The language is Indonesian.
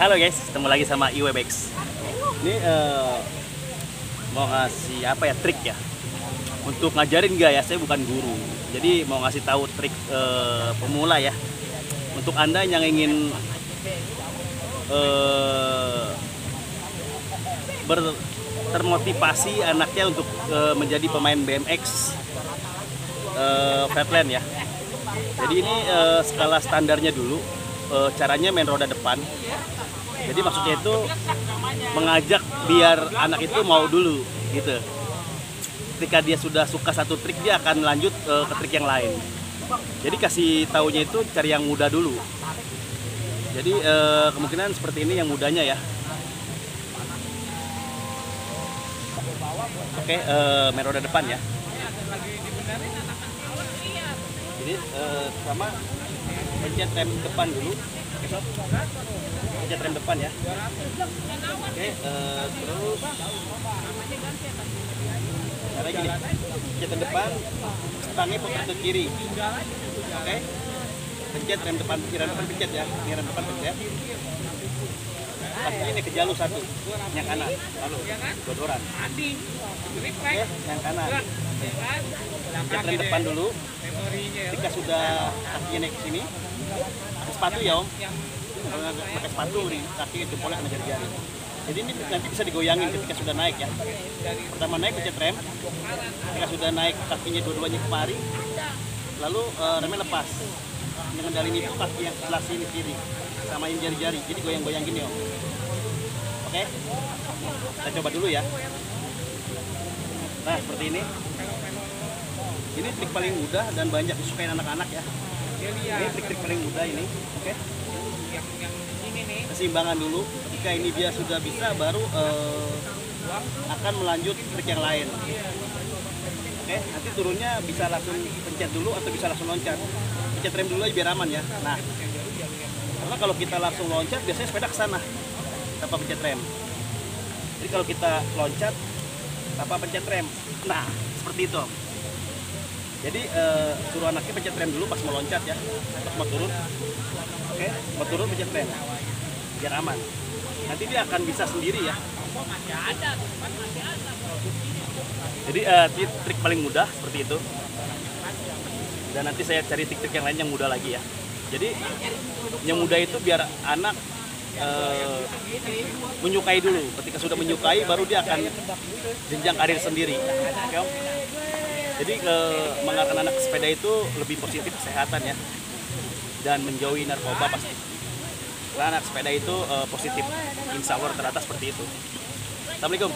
Halo guys, ketemu lagi sama IWBX. Ini eh, mau ngasih apa ya trik ya? Untuk ngajarin gak ya? Saya bukan guru. Jadi mau ngasih tahu trik eh, pemula ya. Untuk anda yang ingin eh, ber- termotivasi anaknya untuk eh, menjadi pemain BMX eh, flatland ya. Jadi ini eh, skala standarnya dulu. Eh, caranya main roda depan. Jadi maksudnya itu mengajak biar anak itu mau dulu gitu. Ketika dia sudah suka satu trik dia akan lanjut eh, ke trik yang lain. Jadi kasih taunya itu cari yang mudah dulu. Jadi eh, kemungkinan seperti ini yang mudanya ya. Oke, eh, main roda depan ya. Jadi eh, sama pencet rem depan dulu. Pencet rem depan ya. Oke, eh, terus caranya gini. Pencet depan, stangnya putar ke kiri. Oke. Pencet rem depan, rem depan pencet ya. Ini rem depan pencet. Kaki ini ke jalur satu, yang kanan, lalu bodoran. Oke, yang kanan. Pencet rem depan dulu. Ketika sudah kakinya naik ke sini, pakai sepatu ya om. Pakai sepatu nih, kaki jempolnya kena jari-jari. Jadi ini nanti bisa digoyangin ketika sudah naik ya. Pertama naik pencet rem, ketika sudah naik kakinya dua-duanya kemari, lalu eh, remnya lepas. Dengan dalin itu kaki yang sebelah sini kiri, samain jari-jari. Jadi goyang-goyang gini om. Oke, kita coba dulu ya. Nah seperti ini. Ini trik paling mudah dan banyak disukai anak-anak ya. Ini trik-trik paling mudah ini. Oke. Keseimbangan dulu. Ketika ini dia sudah bisa, baru eh, akan melanjut trik yang lain. Oke, nanti turunnya bisa langsung pencet dulu atau bisa langsung loncat. Pencet rem dulu aja biar aman ya. Nah, karena kalau kita langsung loncat, biasanya sepeda ke sana tanpa pencet rem. Jadi kalau kita loncat tanpa pencet rem, nah seperti itu. Jadi eh, suruh anaknya pencet rem dulu pas mau loncat ya, pas mau turun. Oke, mau turun pencet rem, biar aman. Nanti dia akan bisa sendiri ya. Jadi eh, trik, paling mudah seperti itu. Dan nanti saya cari trik-trik yang lain yang mudah lagi ya. Jadi yang mudah itu biar anak eh, menyukai dulu. Ketika sudah menyukai, baru dia akan jenjang karir sendiri. Om? Jadi ke mengarahkan anak sepeda itu lebih positif kesehatan ya dan menjauhi narkoba pasti. Karena anak sepeda itu eh, positif, insya Allah ternyata seperti itu. Assalamualaikum.